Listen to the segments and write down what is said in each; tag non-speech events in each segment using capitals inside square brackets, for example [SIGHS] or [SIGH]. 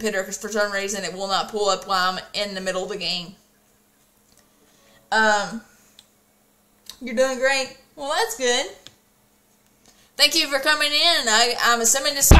hitter because for some reason it will not pull up while I'm in the middle of the game. Um, you're doing great. Well, that's good. Thank you for coming in. I, I'm assuming this.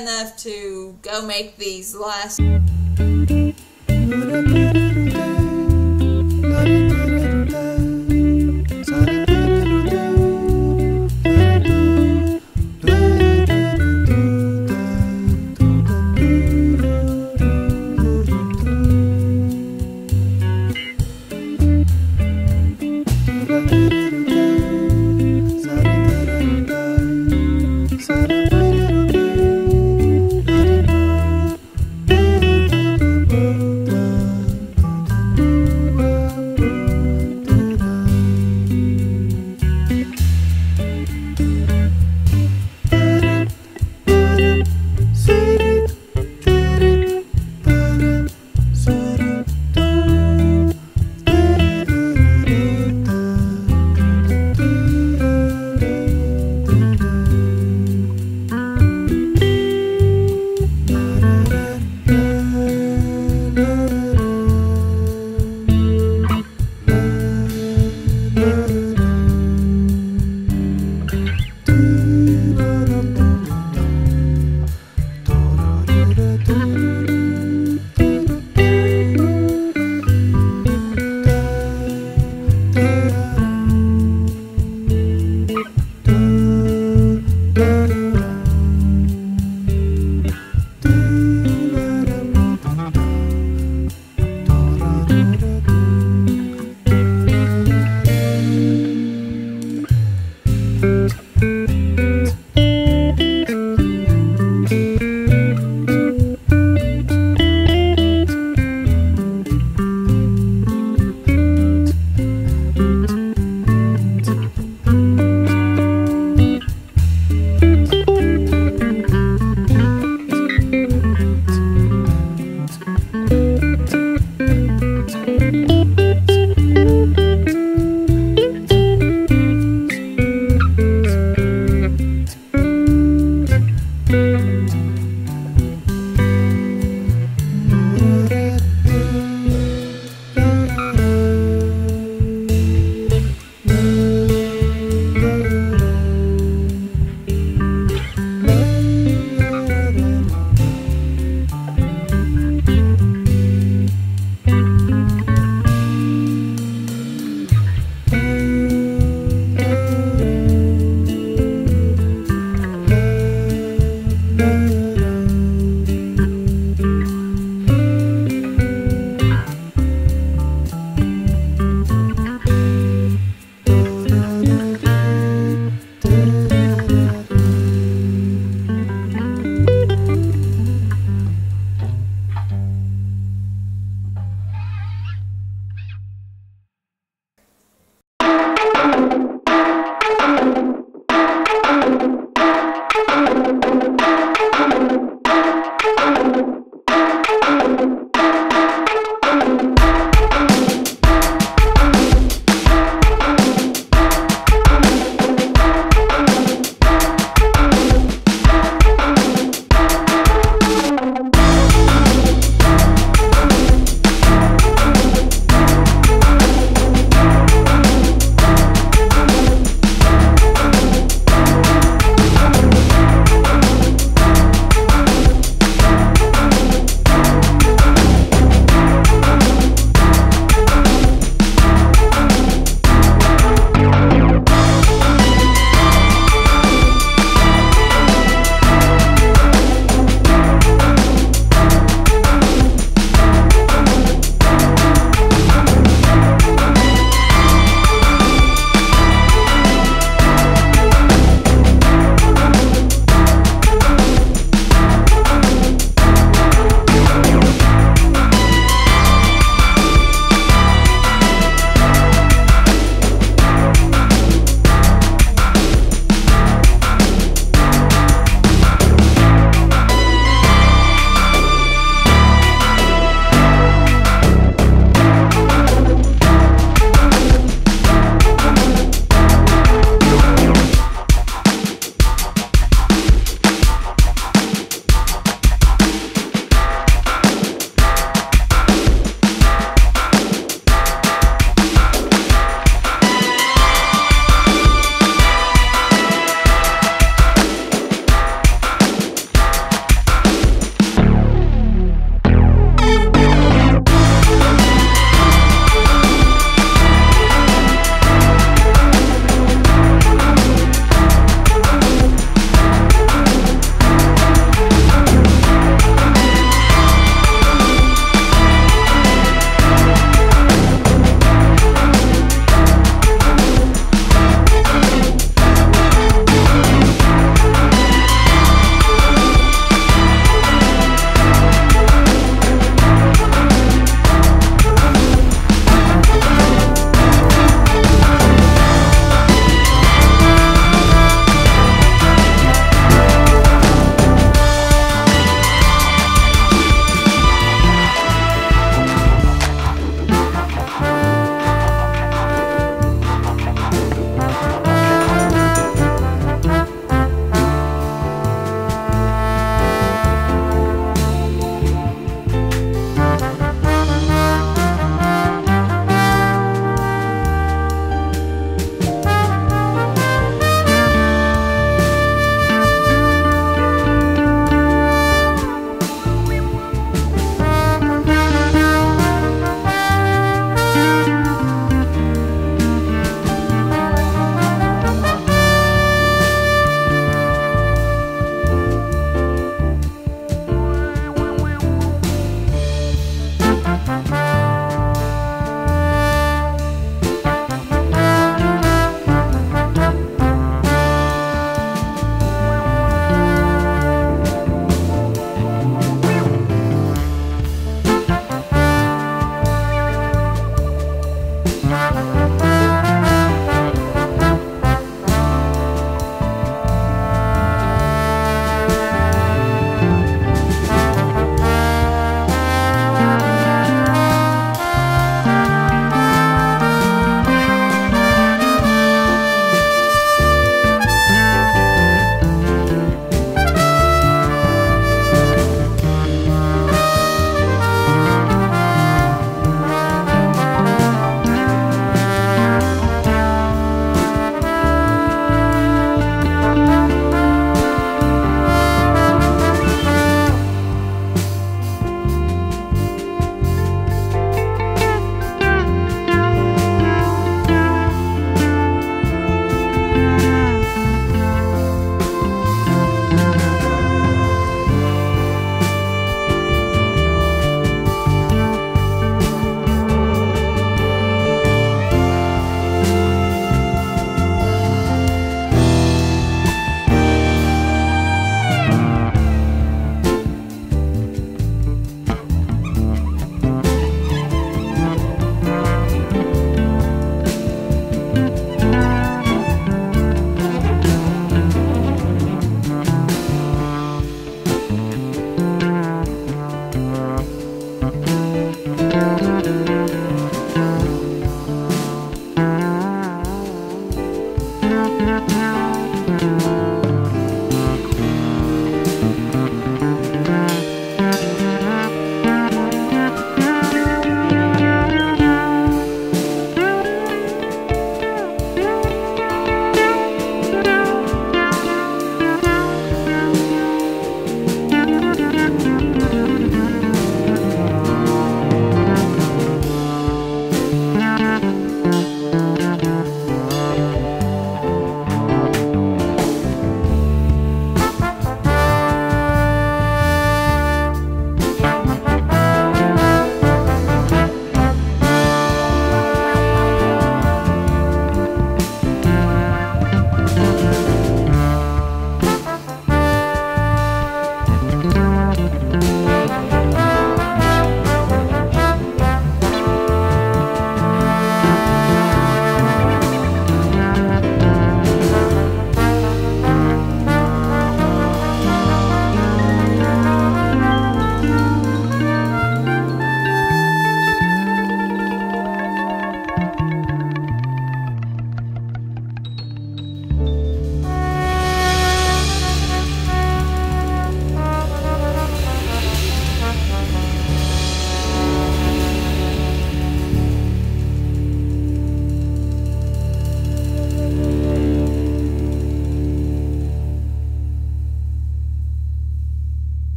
Enough to go make these last.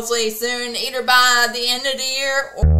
Hopefully soon, either by the end of the year or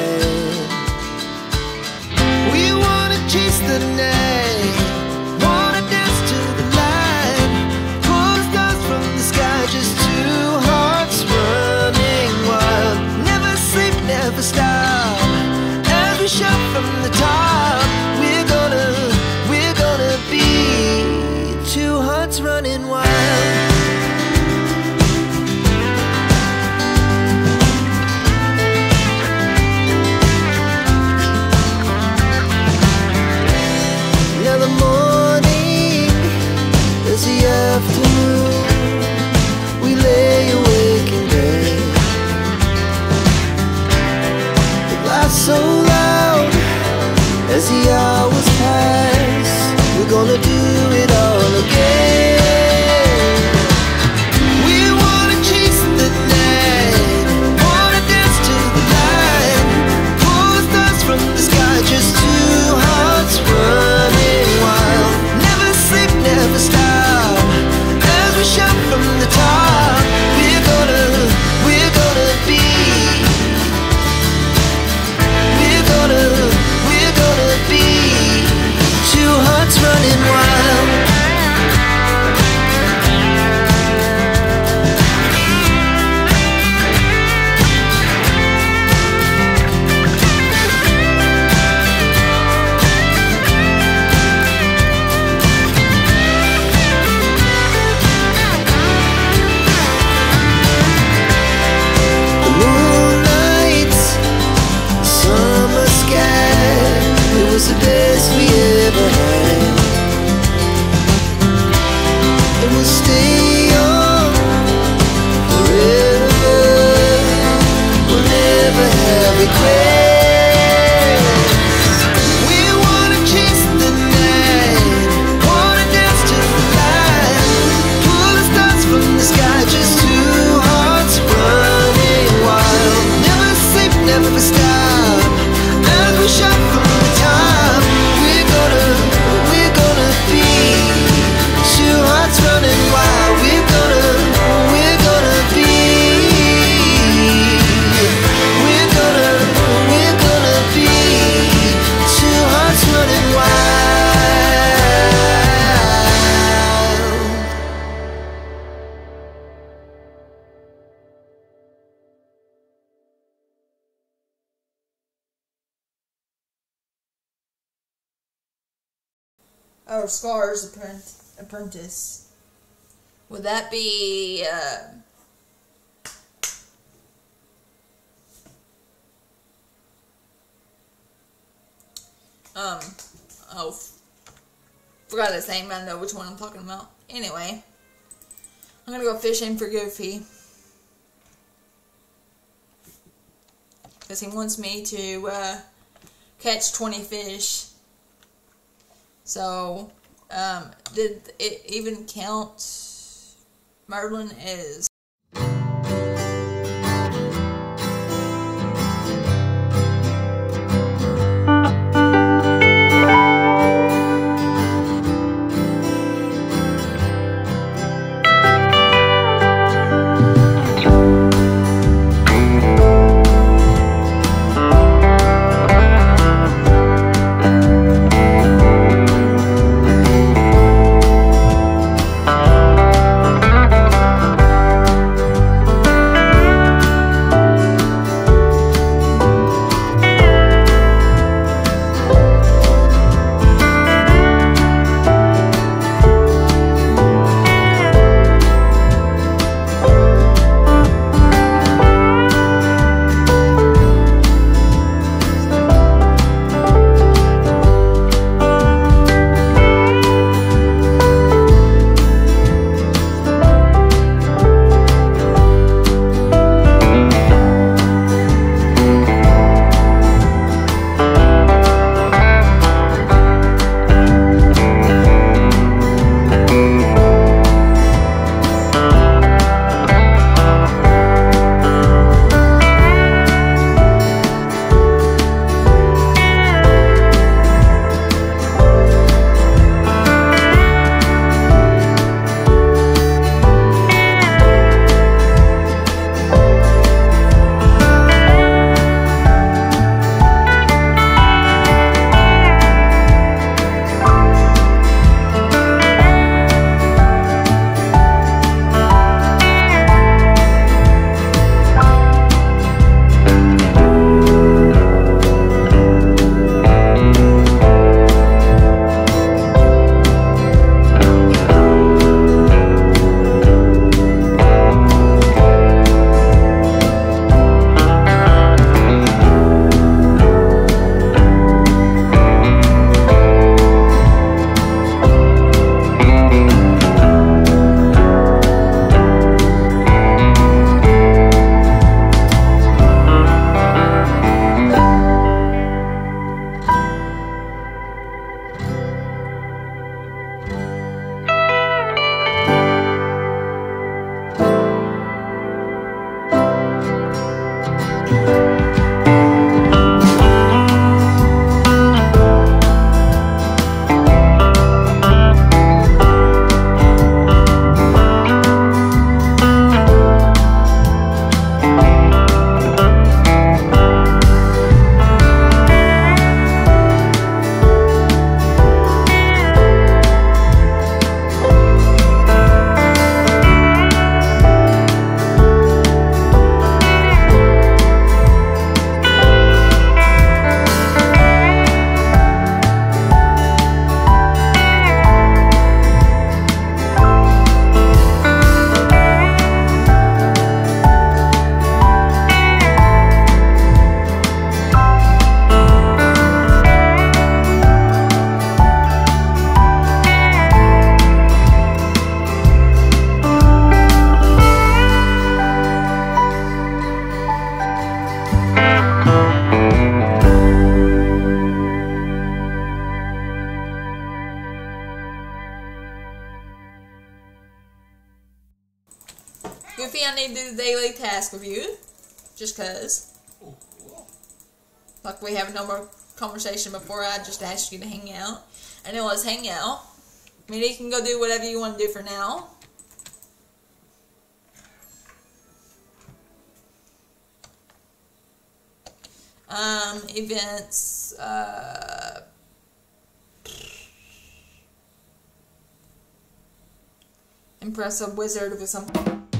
the net. Scar's apprentice. Would that be. Uh, um, oh, forgot his name. I know which one I'm talking about. Anyway, I'm gonna go fishing for Goofy. Because he wants me to uh, catch 20 fish. So, um, did it even count Merlin as Just cause. Like we have no more conversation before I just asked you to hang out. And it was hang out. I mean, you can go do whatever you want to do for now. Um, events, uh, impress a wizard with something.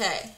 Okay.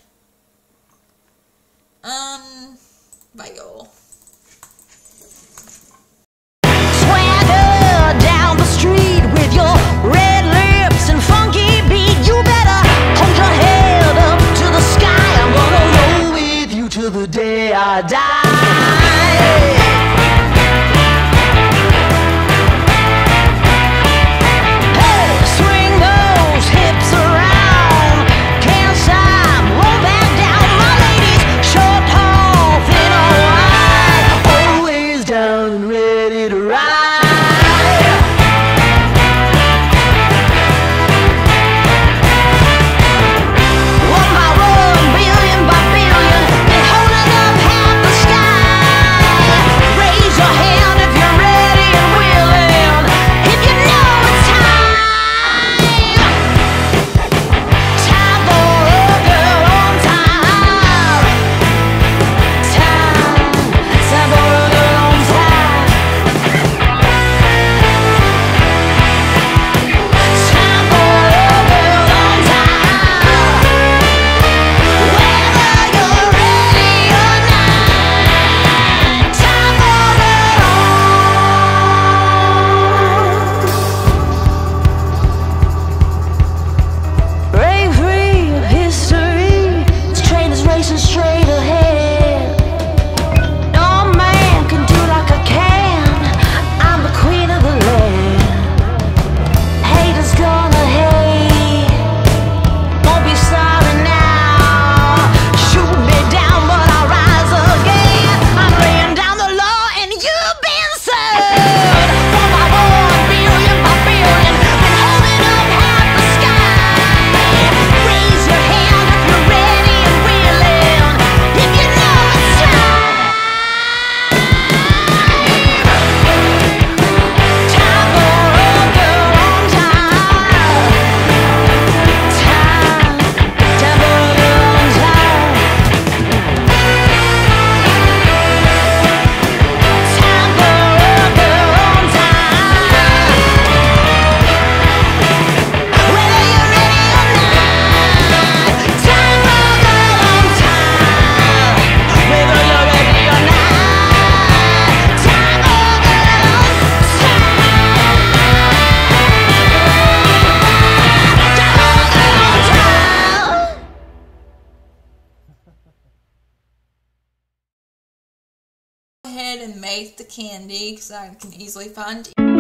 Because I can easily find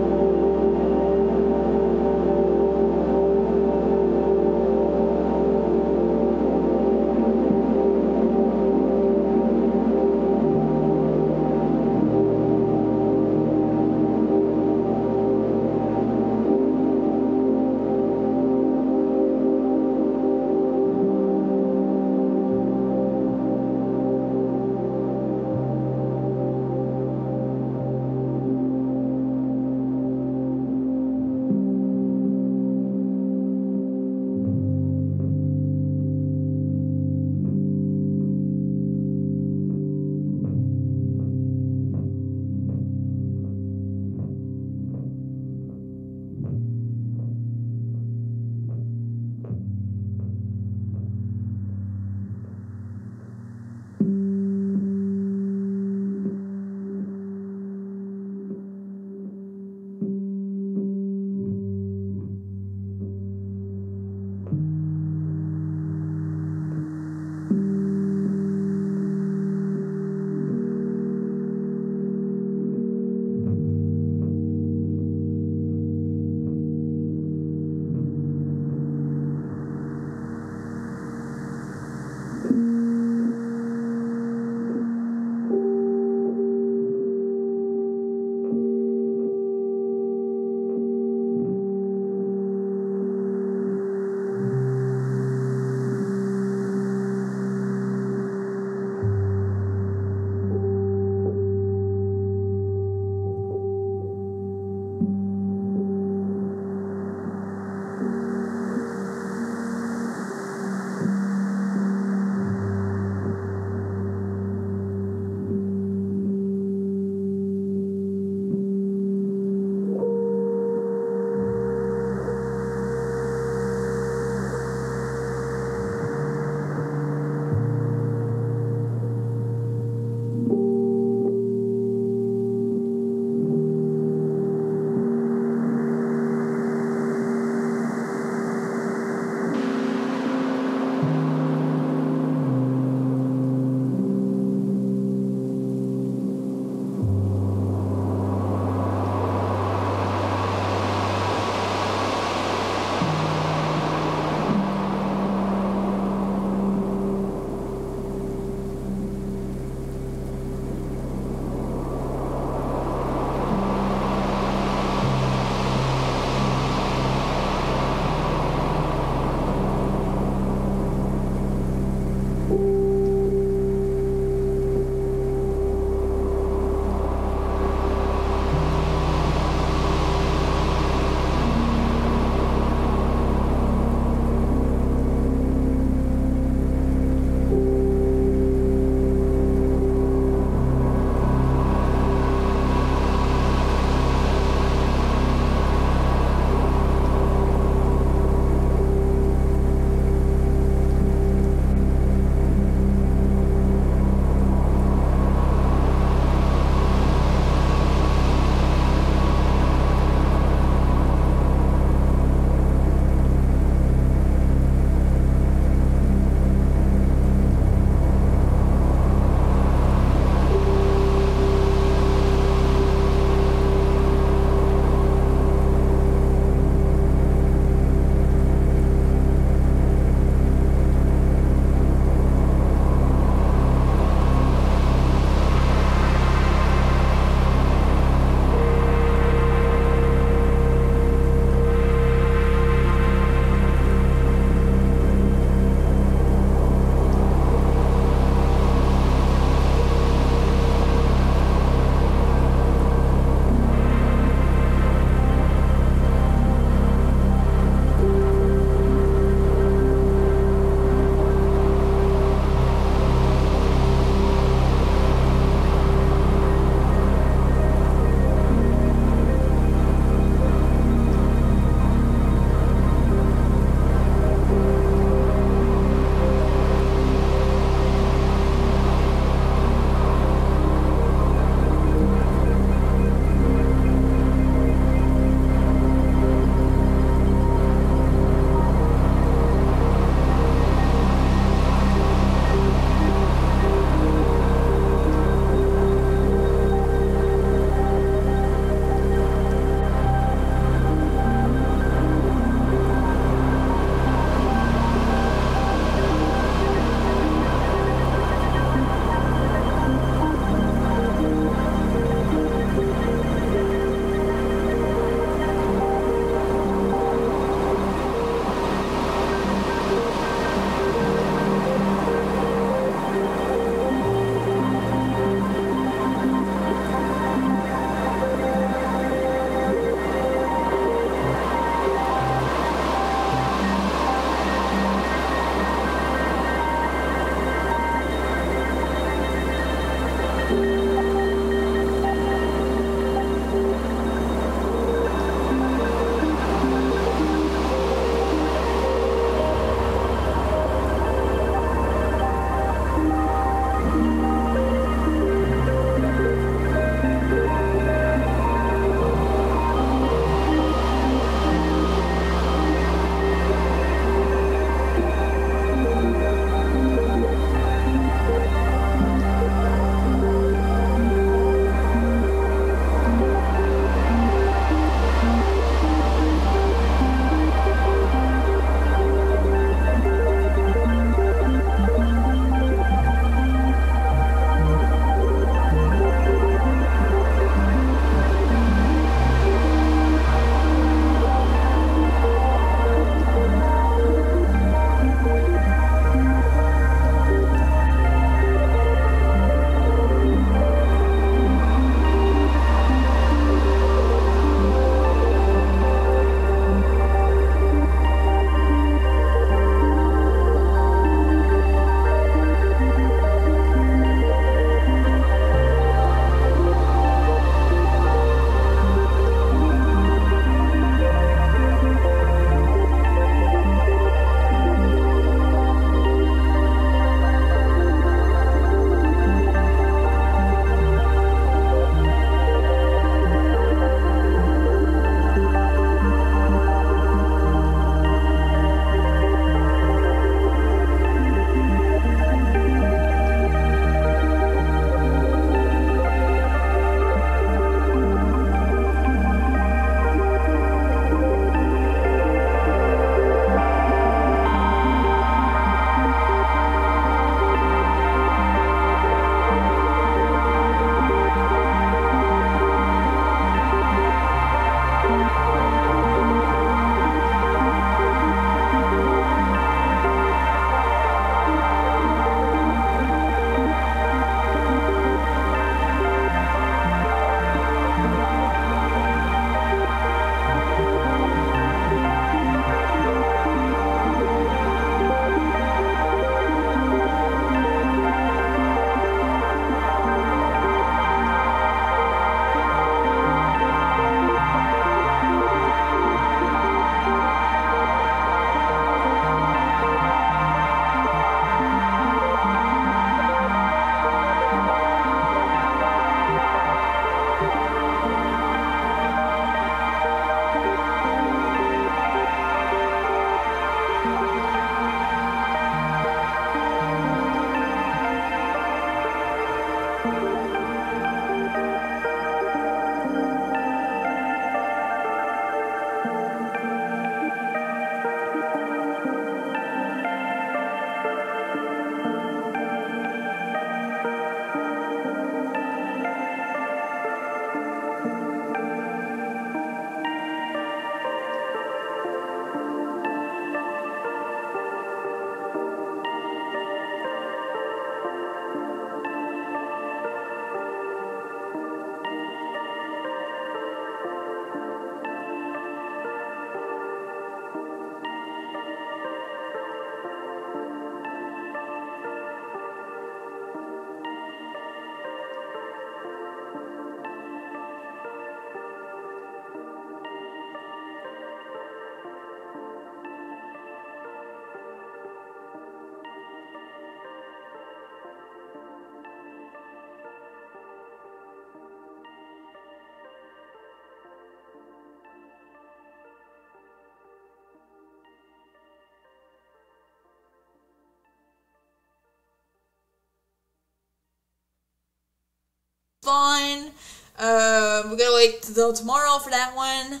fun. Um, we gotta wait till tomorrow for that one.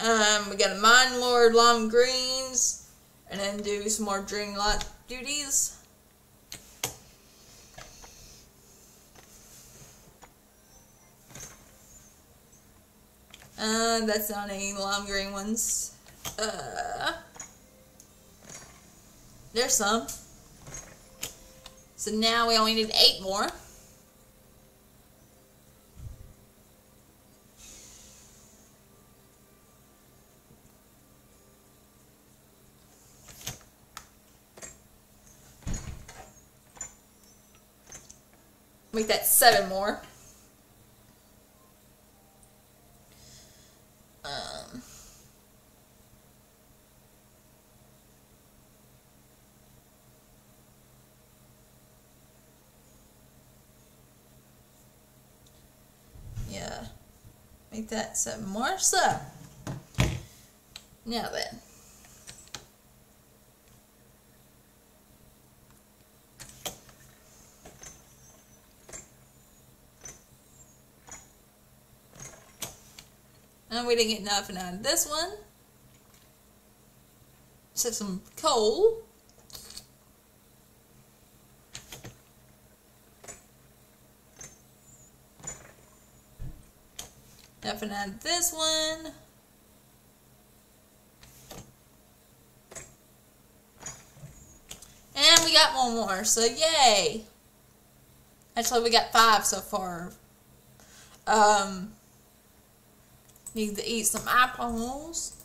Um, we gotta mine more lime greens and then do some more Dreamlight duties. Uh, that's not any lime green ones. Uh, there's some. So now we only need eight more. Make that seven more. Um, yeah. Make that seven more. So, now then. We didn't get nothing out of this one. Except some coal. Nothing out of this one. And we got one more, so yay! Actually, we got five so far. Um, Need to eat some apples.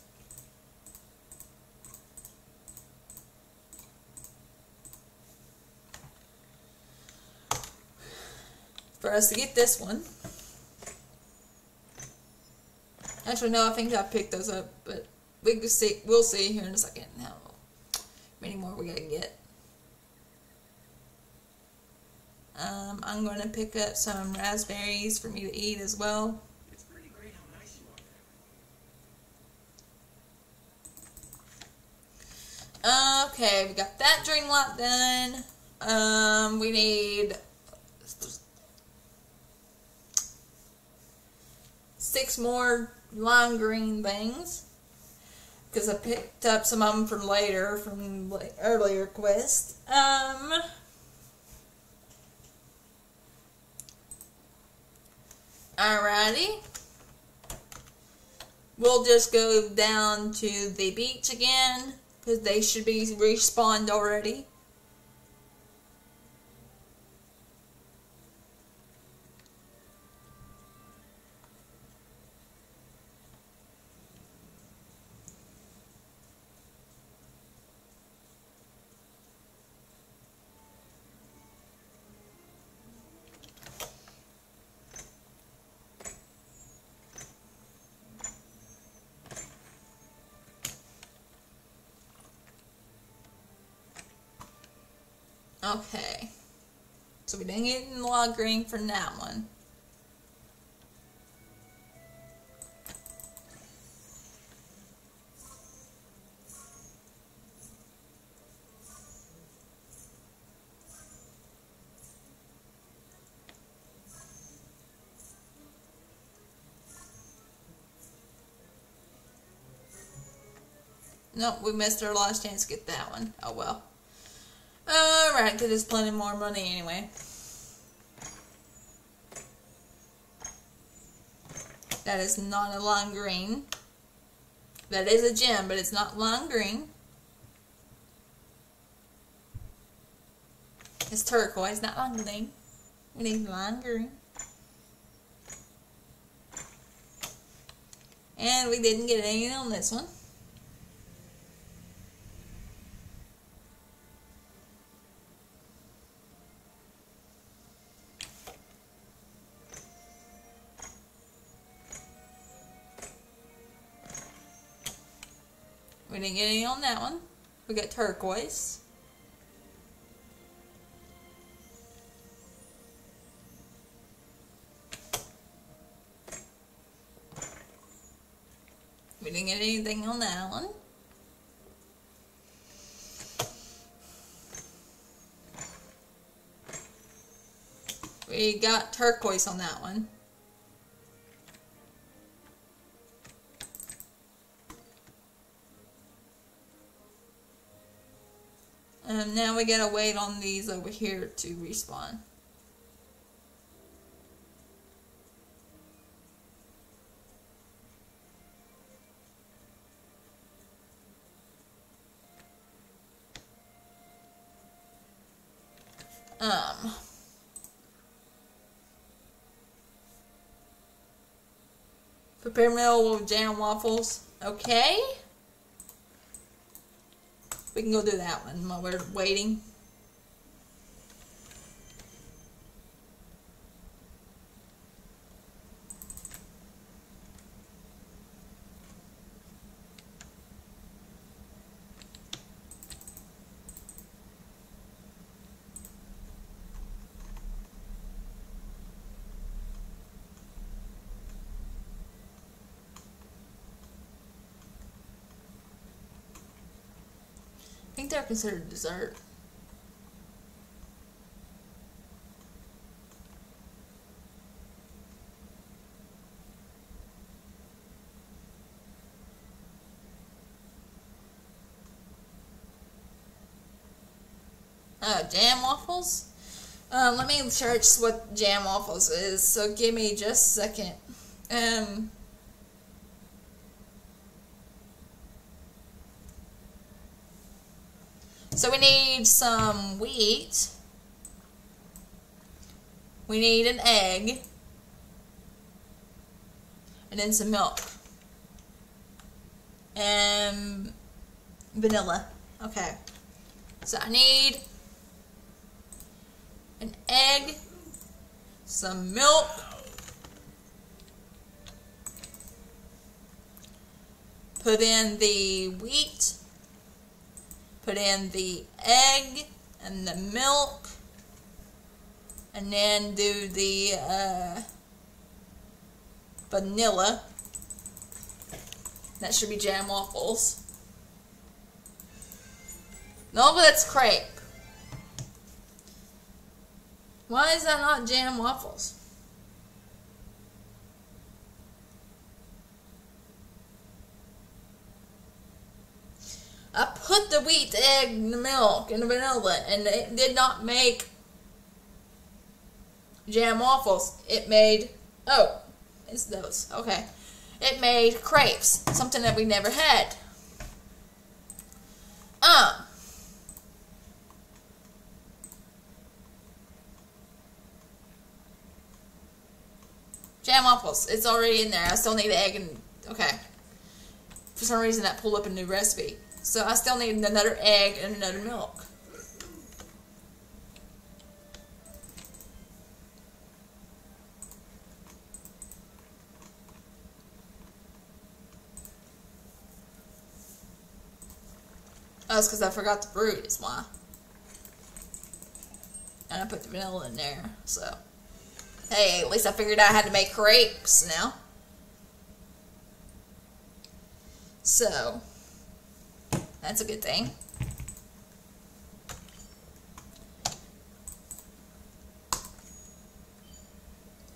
For us to get this one. Actually, no, I think I picked those up, but we can see. We'll see here in a second how many more we gotta get. Um, I'm going to pick up some raspberries for me to eat as well. It's pretty great how nice you are. Okay, we got that Dreamlight done. Um, we need six more lime green things because I picked up some of them from later from like, earlier quest. Um. Alrighty. We'll just go down to the beach again because they should be respawned already. Okay. So we didn't get in log green for that one. Nope, we missed our last chance to get that one. Oh well. Alright, because it's plenty more money anyway. That is not a lime green. That is a gem, but it's not lime green. It's turquoise, not lime green. We need lime green. And we didn't get any on this one. Didn't get any on that one. We got turquoise. We didn't get anything on that one. We We got turquoise on that one. Now we gotta wait on these over here to respawn. Um, prepare meal with jam waffles. Okay. We can go do that one while we're waiting. I they're considered dessert. Uh, jam waffles? Um, let me search what jam waffles is, so give me just a second. Um, So we need some wheat. We need an egg. And then some milk. And vanilla. Okay. So I need an egg, some milk, put in the wheat, put in the egg and the milk and then do the uh, vanilla. That should be jam waffles. No but that's crepe. Why is that not jam waffles I put the wheat, the egg, the milk, and the vanilla, and it did not make jam waffles. It made oh, it's those. Okay, it made crepes, something that we never had. Um. Jam waffles. It's already in there. I still need the egg and okay. For some reason, that pulled up a new recipe. So I still need another egg and another milk. Oh, it's because I forgot to brew is why. And I put the vanilla in there, so. Hey, at least I figured out how to make crepes now. So, that's a good thing.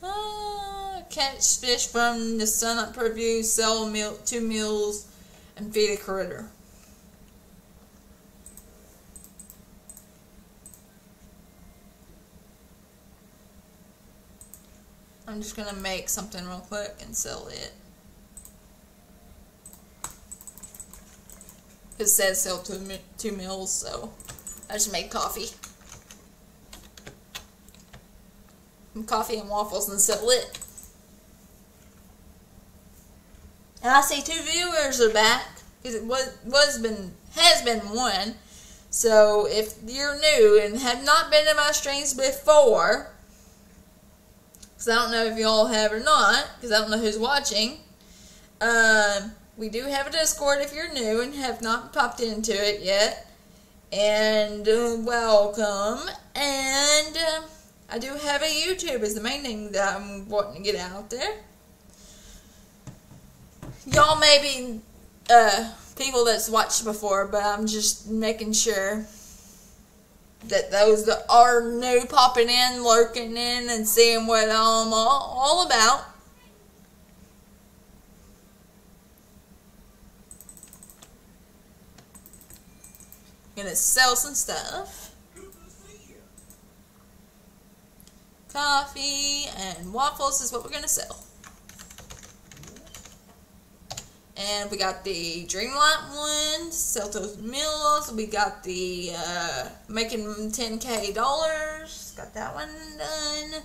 Uh, catch fish from the sunup purview, sell meal, two meals, and feed a critter. I'm just gonna make something real quick and sell it. It says sell two, two meals, so I just made coffee. Coffee and waffles and sell it. And I see two viewers are back because it was was been has been one. So if you're new and have not been to my streams before, because I don't know if y'all have or not, because I don't know who's watching. Um, we do have a Discord if you're new and have not popped into it yet. And uh, welcome. And uh, I do have a YouTube is the main thing that I'm wanting to get out there. Y'all may be uh, people that's watched before, but I'm just making sure that those that are new popping in, lurking in, and seeing what I'm all, all about. Gonna sell some stuff. Coffee and waffles is what we're gonna sell. And we got the Dreamlight one, sell those meals. We got the uh, making 10k dollars. Got that one done.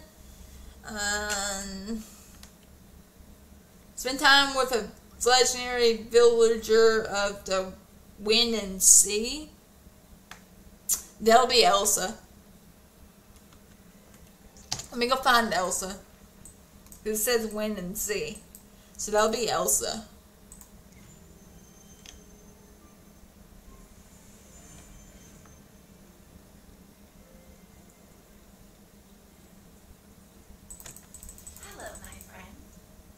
Um, spend time with a legendary villager of the wind and sea. That'll be Elsa. Let me go find Elsa. It says wind and sea. So that'll be Elsa. Hello, my friend.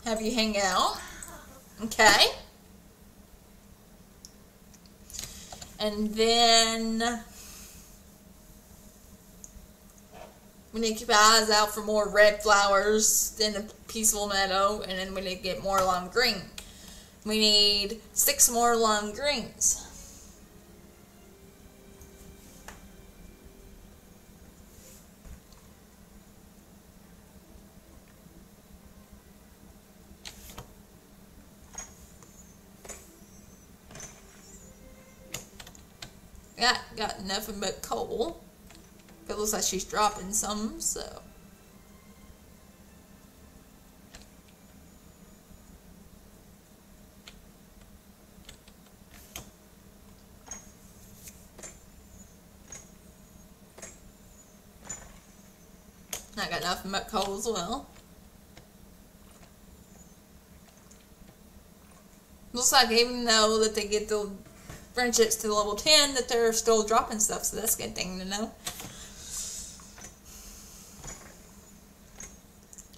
Have you hang out. Oh. Okay. And then we need to keep our eyes out for more red flowers in the peaceful meadow, and then we need to get more lime green. We need six more lime greens. Got got nothing but coal. It looks like she's dropping some, so. I got nothing but coal as well. Looks like even though that they get the friendships to level 10 that they're still dropping stuff, so that's a good thing to know.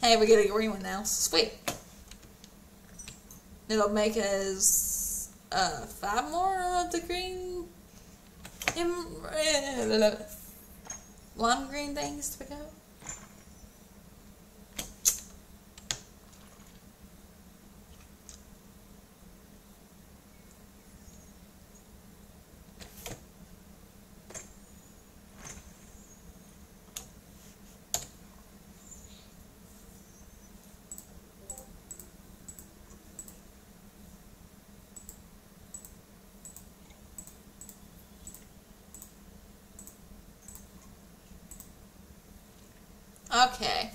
Hey, we get a green one now. Sweet. It'll make us uh, five more of the green lime green things to pick up. Okay.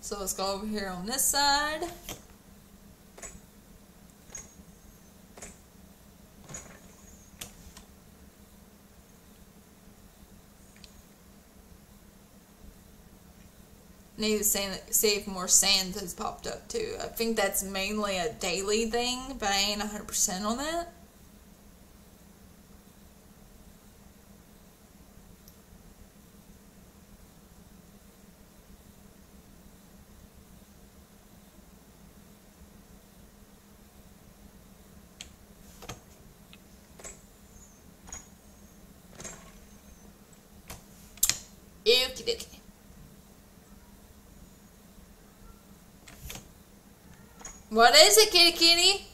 So let's go over here on this side. Need to see, if more sand has popped up too. I think that's mainly a daily thing, but I ain't 100% on that. What is it, kitty kitty?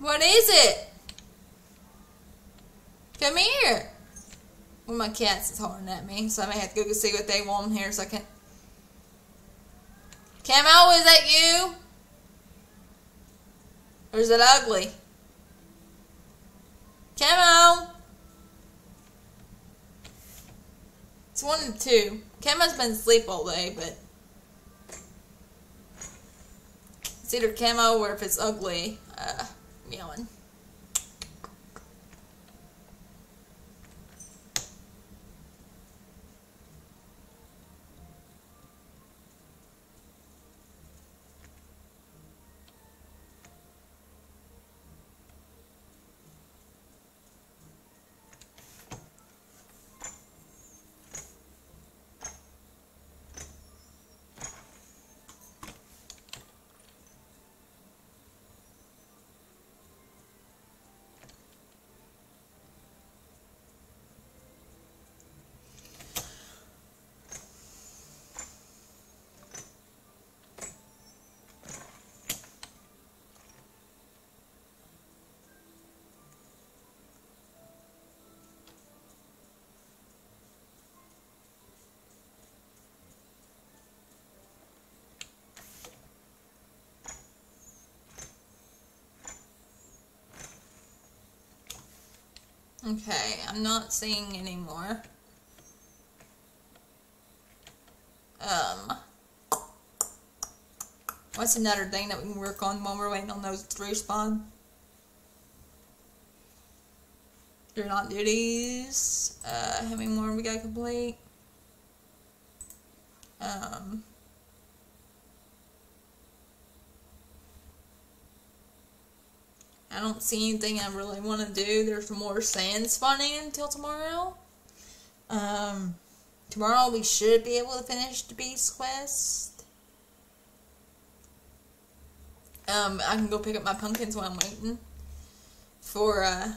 What is it? Come here. Well, my cats is hollering at me, so I may have to go see what they want here so I can. Camo, is that you? Or is it ugly? Camo! It's one and two. Camo's been asleep all day, but it's camo or if it's ugly, uh, meowing. Okay, I'm not seeing anymore. Um, what's another thing that we can work on while we're waiting on those to respawn? You're not duties. Uh, how many more we gotta complete? Um, I don't see anything I really want to do. There's more sand spawning until tomorrow. Um, tomorrow we should be able to finish the beast quest. Um, I can go pick up my pumpkins while I'm waiting for uh,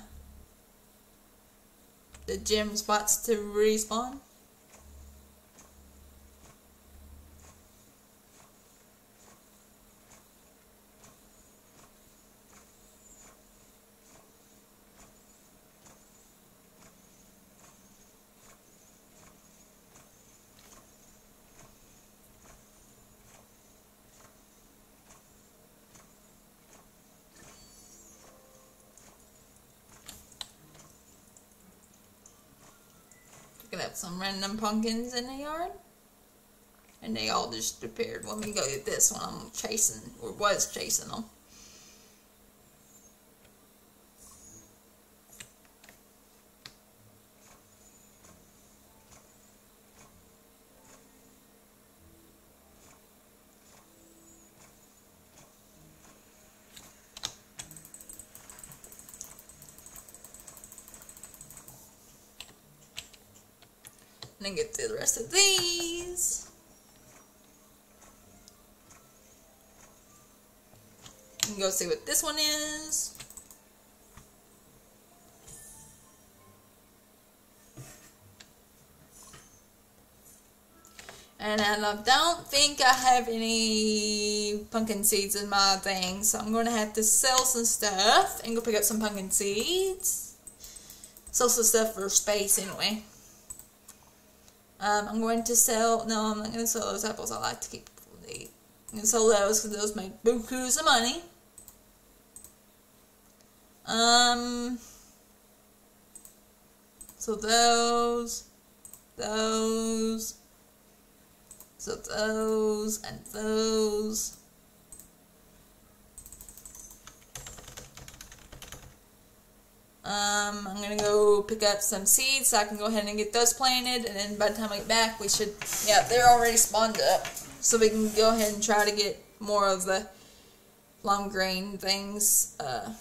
the gym spots to respawn. Picking up some random pumpkins in the yard. And they all just appeared Let me go get this one. I'm chasing, or was chasing them. And then get through the rest of these. And go see what this one is. And I don't think I have any pumpkin seeds in my thing, so I'm going to have to sell some stuff and go pick up some pumpkin seeds. Sell some stuff for space anyway. Um, I'm going to sell, no, I'm not going to sell those apples. I like to keep, I'm going to sell those because those make bukus of money. Um, so those, those, so those, and those. Um, I'm gonna go pick up some seeds so I can go ahead and get those planted, and then by the time I get back, we should, yeah, they're already spawned up, so we can go ahead and try to get more of the long grain things. Uh,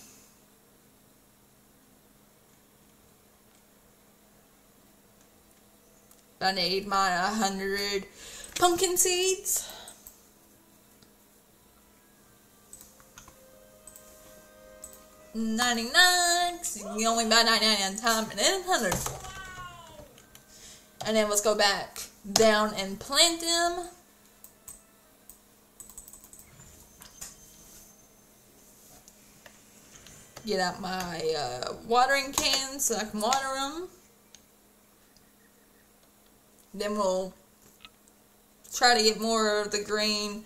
I need my 100 pumpkin seeds. Ninety nine, cause you only buy ninety nine at a time, and then hundred. And then let's go back down and plant them. Get out my uh, watering can so I can water them. Then we'll try to get more of the green,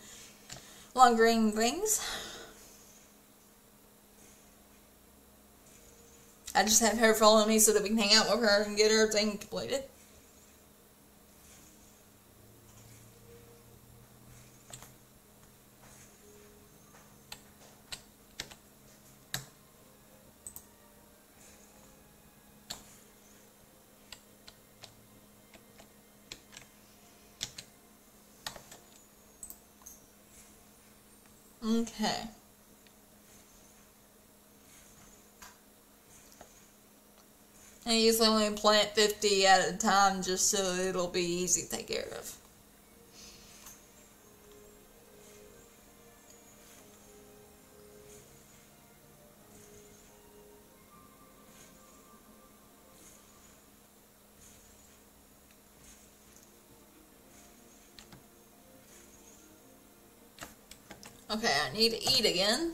long green things. I just have her follow me so that we can hang out with her and get her thing completed. Okay. I usually only plant 50 at a time just so it'll be easy to take care of. Okay, I need to eat again.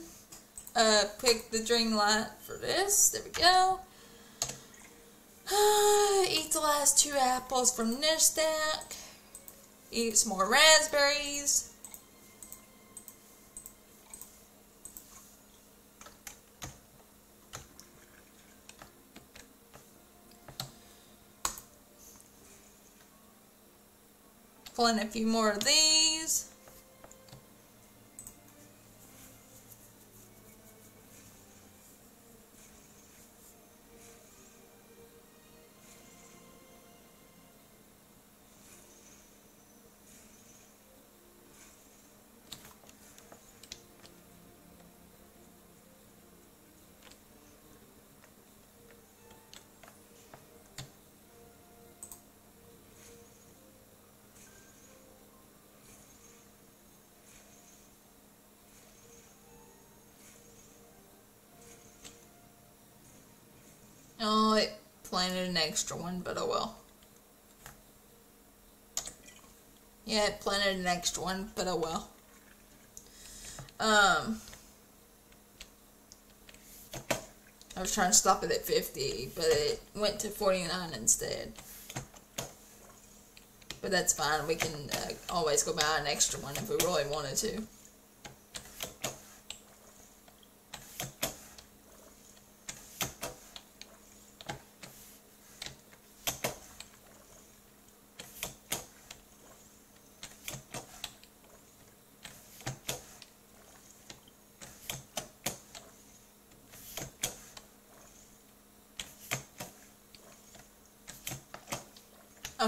Uh, pick the dream light for this. There we go. [SIGHS] Eat the last two apples from this stack. Eat some more raspberries. Pull in a few more of these. Planted an extra one, but oh well. Yeah, it planted an extra one, but oh well. Um, I was trying to stop it at 50, but it went to 49 instead. But that's fine. We can uh, always go buy an extra one if we really wanted to.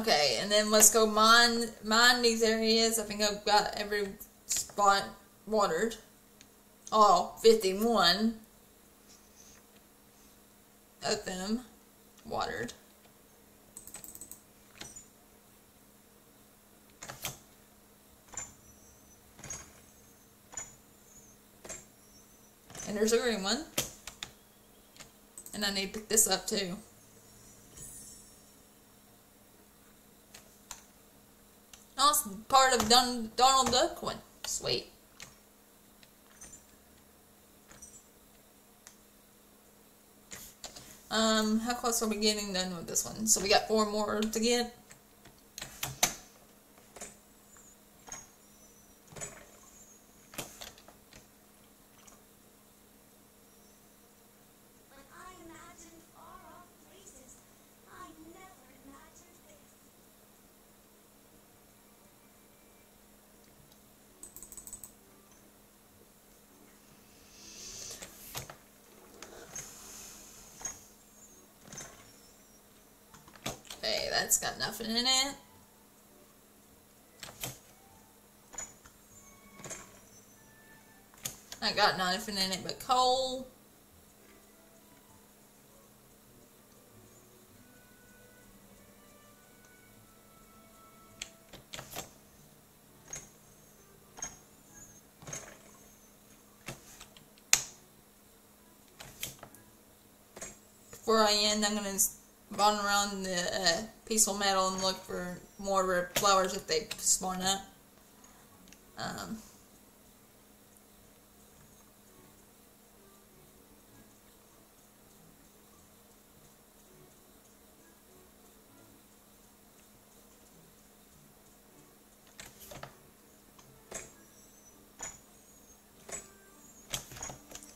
Okay, and then let's go mine mine these areas. I think I've got every spot watered. All 51 of them watered. And there's a green one. And I need to pick this up too. Oh, it's part of Don- Donald Duck one. Sweet. Um, how close are we getting done with this one? So we got four more to get. When I imagined far off places, I never imagined this. Okay, that's got nothing in it. I got nothing in it but coal. Before I end, I'm gonna run around the uh, peaceful meadow and look for more flowers if they spawn up. Um,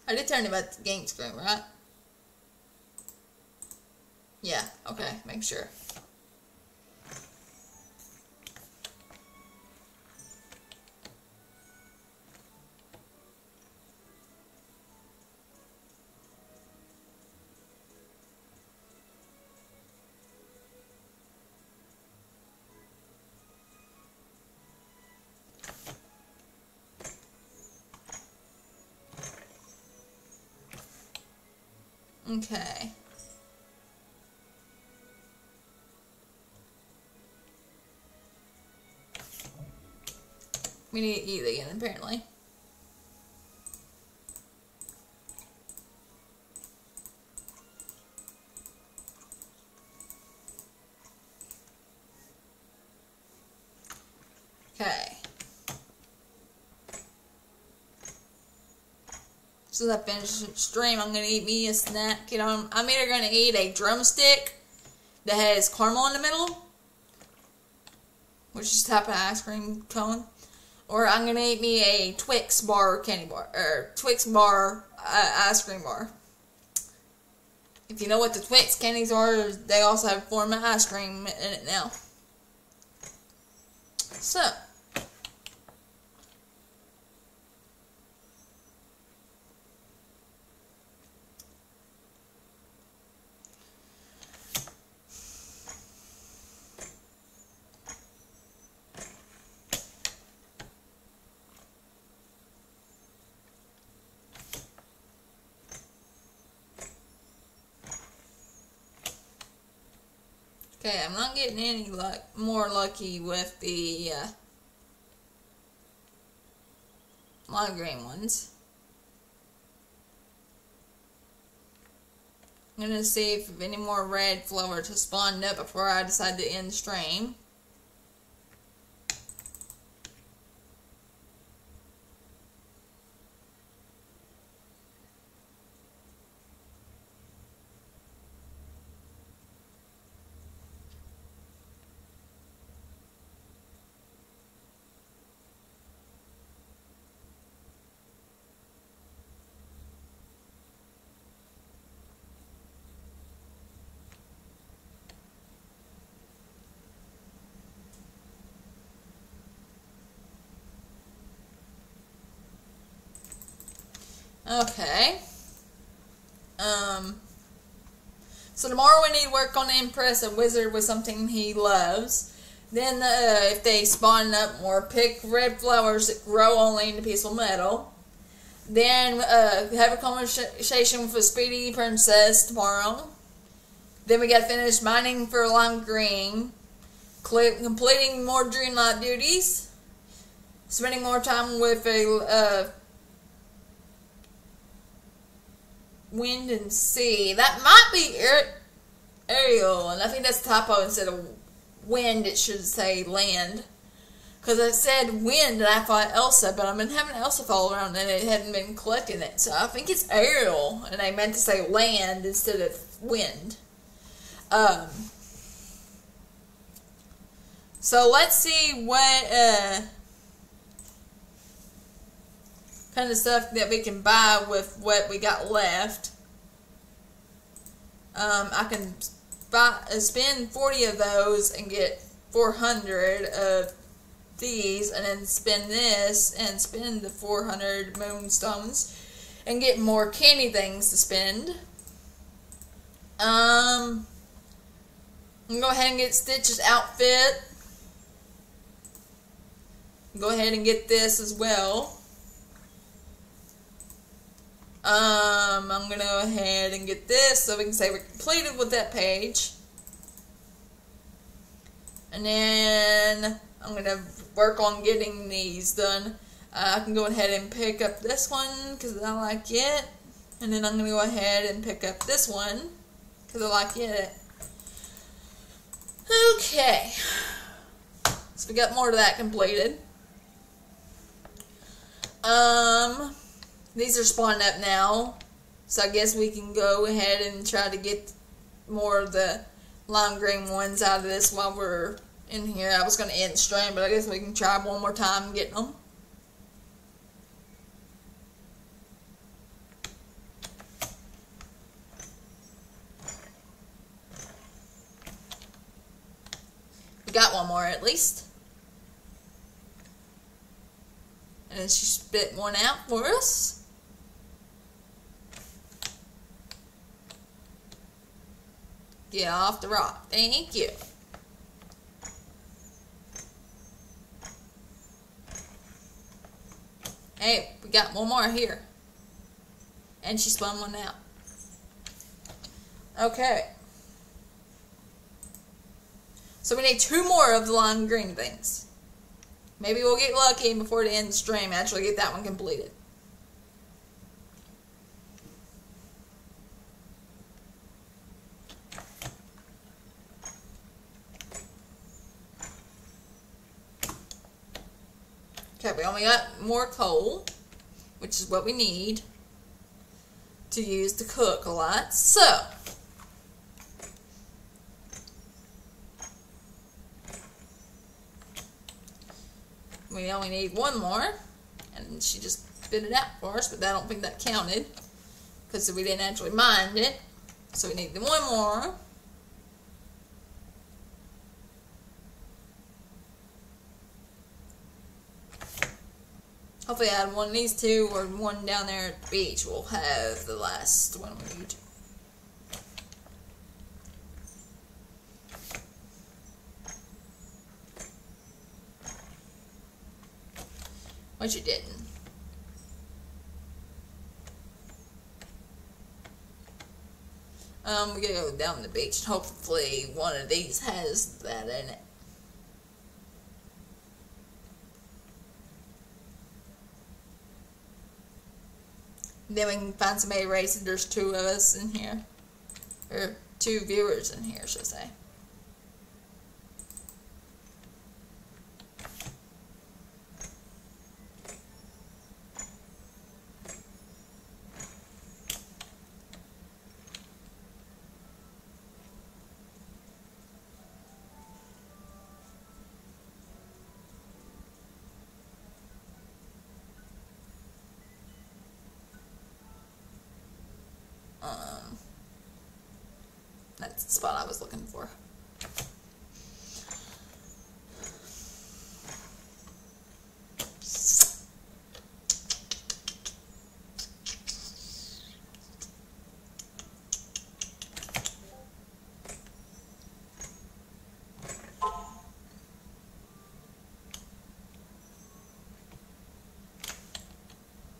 I did turn about the game screen, right? Yeah, okay, um, make sure. Okay. We need to eat again, apparently. Okay. So that finishes stream, I'm gonna eat me a snack. You know, I'm either gonna eat a drumstick that has caramel in the middle, which is type of ice cream cone, or I'm gonna eat me a Twix bar candy bar or Twix bar uh, ice cream bar. If you know what the Twix candies are, they also have form of ice cream in it now. So, Okay, I'm not getting any luck more lucky with the uh, lime green ones. I'm gonna see if any more red flowers have spawned up before I decide to end the stream. Okay. Um. So tomorrow we need to work on impress a wizard with something he loves. Then, uh, if they spawn up more, pick red flowers that grow only in the peaceful meadow. Then uh, have a conversation with a speedy princess tomorrow. Then we got to finish mining for lime green, completing more dreamlight duties, spending more time with a uh, wind and sea. That might be Ariel, and I think that's typo instead of wind. It should say land. Because I said wind, and I thought Elsa, but I've been having Elsa fall around, and it hadn't been collecting it. So I think it's Ariel, and I meant to say land instead of wind. Um. So let's see what uh, kind of stuff that we can buy with what we got left. Um, I can buy, uh, spend 40 of those and get 400 of these, and then spend this and spend the 400 moonstones and get more candy things to spend. Um, I'm go ahead and get Stitch's outfit. Go ahead and get this as well. Um, I'm gonna go ahead and get this so we can say we're completed with that page. And then I'm gonna work on getting these done. Uh, I can go ahead and pick up this one because I like it. And then I'm gonna go ahead and pick up this one because I like it. Okay. So we got more of that completed. Um, these are spawning up now. So I guess we can go ahead and try to get more of the lime green ones out of this while we're in here. I was going to end the stream, but I guess we can try one more time getting them. We got one more at least. And she spit one out for us. Get off the rock. Thank you. Hey, we got one more here. And she spun one out. Okay. So we need two more of the lime green things. Maybe we'll get lucky before the end of the stream actually get that one completed. Okay, we only got more coal, which is what we need to use to cook a lot. So, we only need one more, and she just spit it out for us, but I don't think that counted because we didn't actually mind it. So we need one more. Hopefully, I had one of these two or one down there at the beach. We'll have the last one we need. What you didn't. Um, we gotta go down the beach and hopefully one of these has that in it. Then we can find somebody race. There's two of us in here. Or two viewers in here, should I say. Um, that's the spot I was looking for.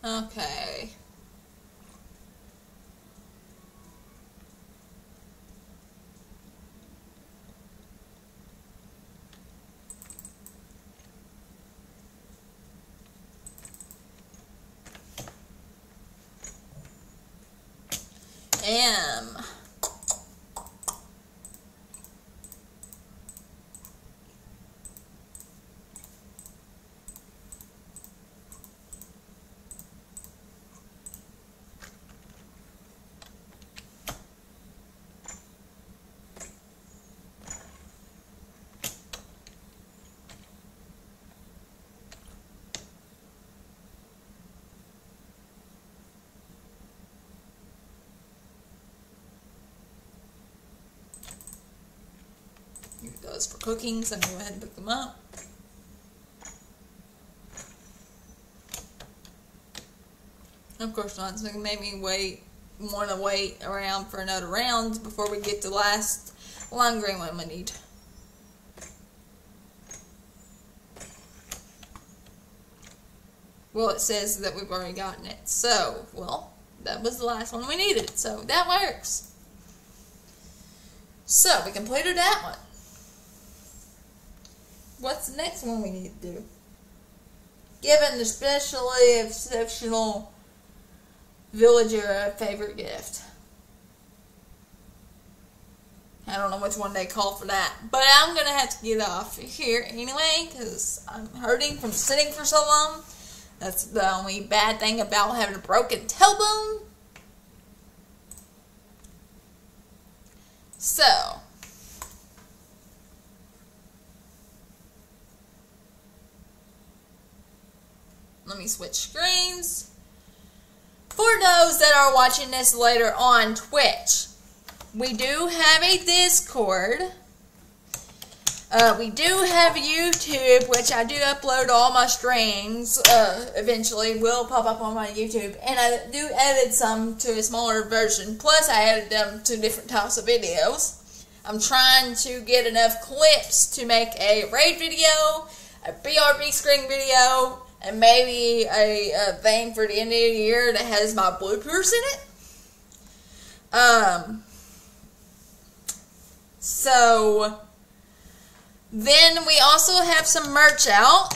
Okay. am. Those for cooking, so I'm gonna go ahead and pick them up. Of course not, it's gonna make me wait, wanna wait around for another round before we get the last lime green one we need. Well, it says that we've already gotten it, so, well, that was the last one we needed, so that works. So, we completed that one. What's the next one we need to do? Given the specially exceptional villager a favorite gift. I don't know which one they call for that, but I'm gonna have to get off here anyway because I'm hurting from sitting for so long. That's the only bad thing about having a broken tailbone. So, let me switch screens. For those that are watching this later on Twitch, we do have a Discord. Uh, we do have YouTube, which I do upload all my streams. Uh, eventually, will pop up on my YouTube, and I do edit some to a smaller version. Plus, I edit them to different types of videos. I'm trying to get enough clips to make a raid video, a BRB screen video, and maybe a, a thing for the end of the year that has my bloopers in it. Um. So then we also have some merch out.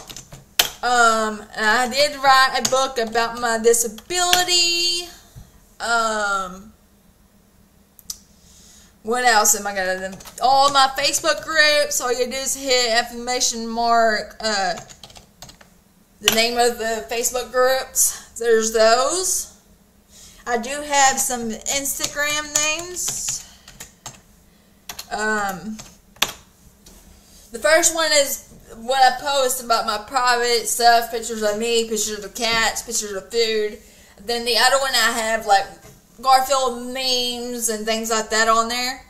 Um, I did write a book about my disability. Um, what else am I gonna do? All my Facebook groups. All you do is hit affirmation mark. Uh, the name of the Facebook groups. There's those. I do have some Instagram names. Um, the first one is what I post about my private stuff, pictures of me, pictures of cats, pictures of food. Then the other one I have like Garfield memes and things like that on there.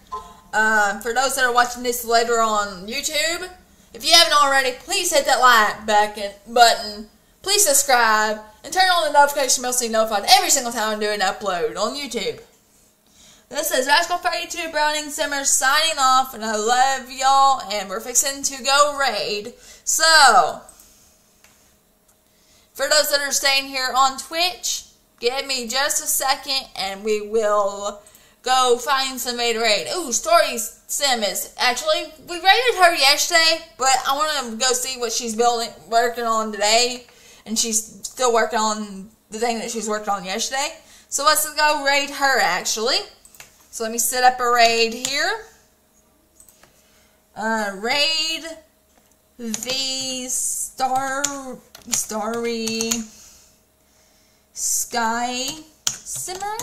Um, for those that are watching this later on YouTube, if you haven't already, please hit that like button, Please subscribe and turn on the notification bell so you're notified every single time I do an upload on YouTube. This is Rascal 32 Browning Simmers signing off, and I love y'all, and we're fixing to go raid. So, for those that are staying here on Twitch, give me just a second, and we will go find to raid. Ooh, Story Sim is actually we raided her yesterday, but I want to go see what she's building, working on today, and she's still working on the thing that she's working on yesterday. So let's go raid her actually. So let me set up a raid here. Uh, raid the star starry sky simmer.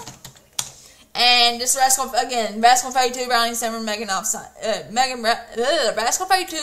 And this Rascal again, Rascal 32 Browning Simmer Megan off uh, Megan uh, Rascal 32